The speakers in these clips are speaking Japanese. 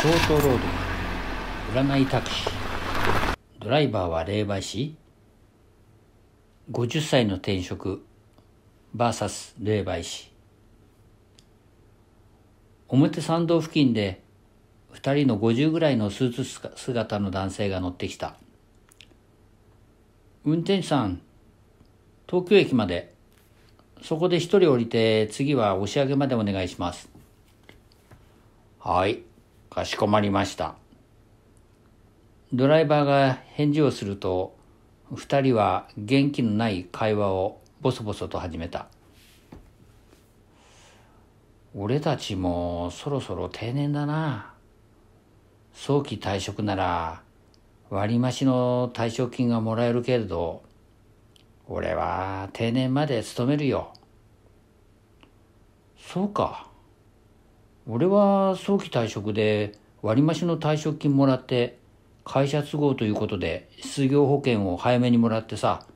京都ロード占いタクシードライバーは霊媒師。50歳の転職。VS 霊媒師。表参道付近で2人の50ぐらいのスーツ姿の男性が乗ってきた。運転手さん東京駅まで。そこで1人降りて次は押上げまでお願いします。はい。かしこまりました。ドライバーが返事をすると二人は元気のない会話をボソボソと始めた。俺たちもそろそろ定年だな。早期退職なら割増の退職金がもらえるけれど俺は定年まで勤めるよ。そうか。俺は早期退職で割増の退職金もらって会社都合ということで失業保険を早めにもらってさ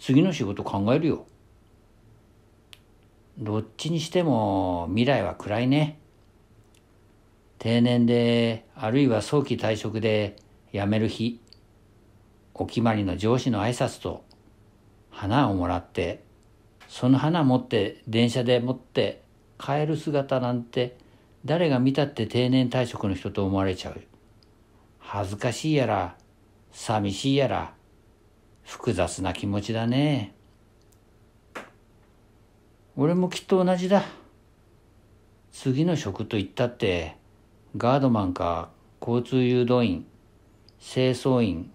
次の仕事考えるよ。どっちにしても未来は暗いね。定年であるいは早期退職で辞める日お決まりの上司の挨拶と花をもらってその花持って電車で持って帰る姿なんて誰が見たって定年退職の人と思われちゃう。恥ずかしいやら寂しいやら複雑な気持ちだね。俺もきっと同じだ。次の職と言ったってガードマンか交通誘導員清掃員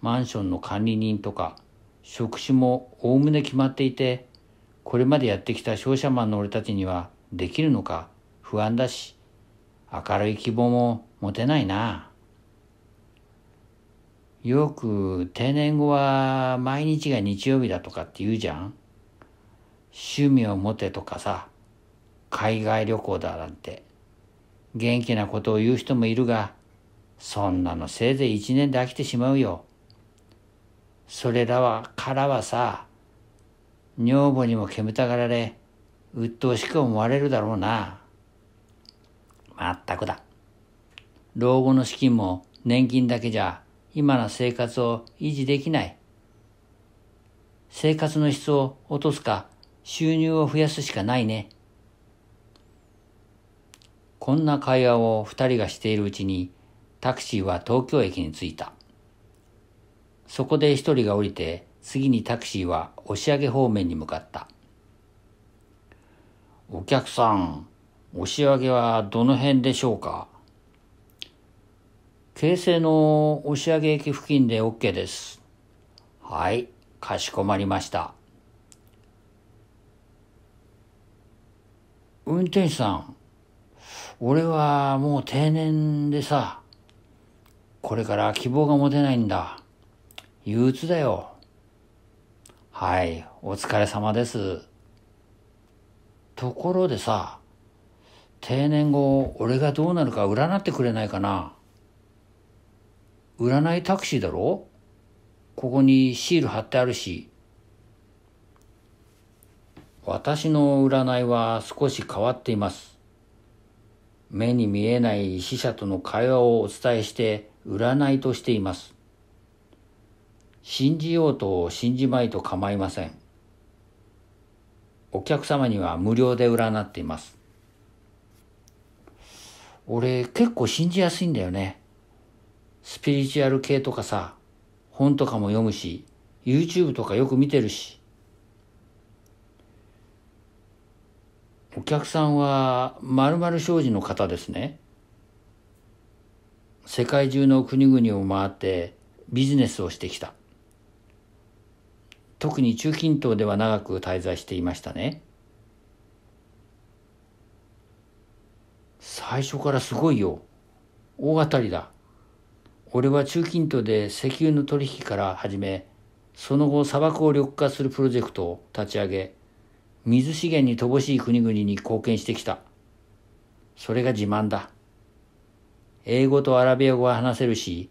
マンションの管理人とか職種もおおむね決まっていてこれまでやってきた商社マンの俺たちにはできるのか？不安だし明るい希望も持てないな。よく定年後は毎日が日曜日だとかって言うじゃん。趣味を持てとかさ海外旅行だなんて元気なことを言う人もいるがそんなのせいぜい一年で飽きてしまうよ。それらはからはさ女房にも煙たがられ鬱陶しく思われるだろうな。まったくだ。老後の資金も年金だけじゃ今の生活を維持できない。生活の質を落とすか収入を増やすしかないね。こんな会話を二人がしているうちにタクシーは東京駅に着いた。そこで一人が降りて次にタクシーは押上方面に向かった。お客さん押し上げはどの辺でしょうか？京成の押上駅付近で OK です。はい、かしこまりました。運転手さん、俺はもう定年でさ、これから希望が持てないんだ。憂鬱だよ。はい、お疲れ様です。ところでさ、定年後、俺がどうなるか占ってくれないかな。占いタクシーだろ？ここにシール貼ってあるし。私の占いは少し変わっています。目に見えない死者との会話をお伝えして占いとしています。信じようと信じまいと構いません。お客様には無料で占っています。俺結構信じやすいんだよね。スピリチュアル系とかさ、本とかも読むし、YouTube とかよく見てるし。お客さんは〇〇商事の方ですね。世界中の国々を回ってビジネスをしてきた。特に中近東では長く滞在していましたね。最初からすごいよ。大当たりだ。俺は中近東で石油の取引から始め、その後砂漠を緑化するプロジェクトを立ち上げ、水資源に乏しい国々に貢献してきた。それが自慢だ。英語とアラビア語は話せるし、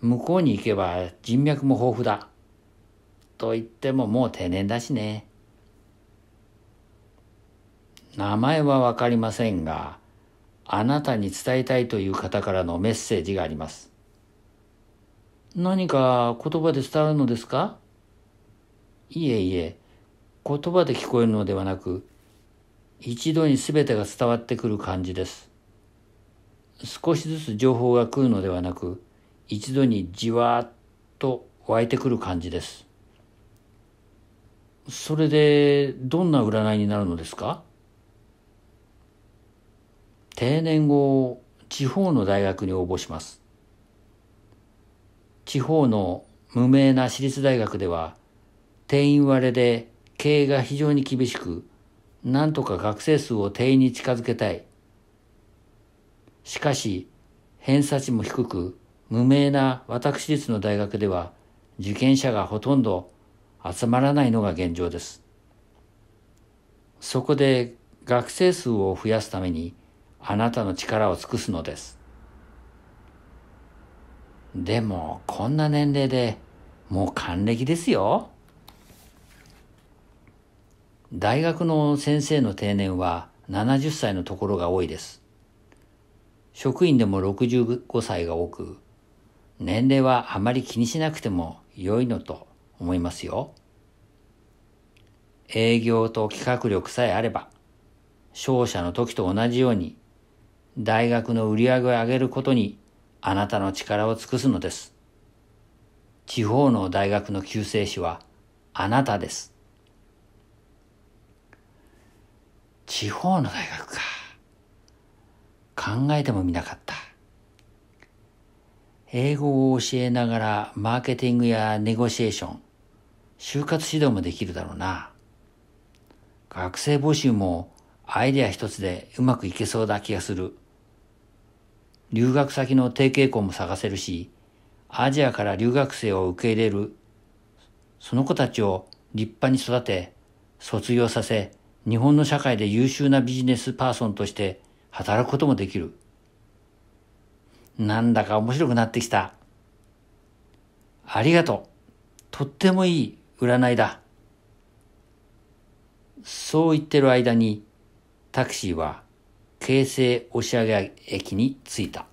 向こうに行けば人脈も豊富だ。と言ってももう定年だしね。名前はわかりませんが、あなたに伝えたいという方からのメッセージがあります。何か言葉で伝わるのですか？いえいえ、言葉で聞こえるのではなく、一度に全てが伝わってくる感じです。少しずつ情報が来るのではなく、一度にじわーっと湧いてくる感じです。それで、どんな占いになるのですか？定年後、地方の大学に応募します。地方の無名な私立大学では、定員割れで経営が非常に厳しく、なんとか学生数を定員に近づけたい。しかし、偏差値も低く、無名な私立の大学では、受験者がほとんど集まらないのが現状です。そこで学生数を増やすために、あなたの力を尽くすのです。でも、こんな年齢でもう還暦ですよ。大学の先生の定年は70歳のところが多いです。職員でも65歳が多く、年齢はあまり気にしなくても良いのと思いますよ。営業と企画力さえあれば、商社の時と同じように大学の売り上げを上げることにあなたの力を尽くすのです。地方の大学の救世主はあなたです。地方の大学か。考えてもみなかった。英語を教えながらマーケティングやネゴシエーション、就活指導もできるだろうな。学生募集もアイデア一つでうまくいけそうだ気がする。留学先の提携校も探せるし、アジアから留学生を受け入れる。その子たちを立派に育て、卒業させ、日本の社会で優秀なビジネスパーソンとして働くこともできる。なんだか面白くなってきた。ありがとう。とってもいい占いだ。そう言ってる間にタクシーは京成押上駅に着いた。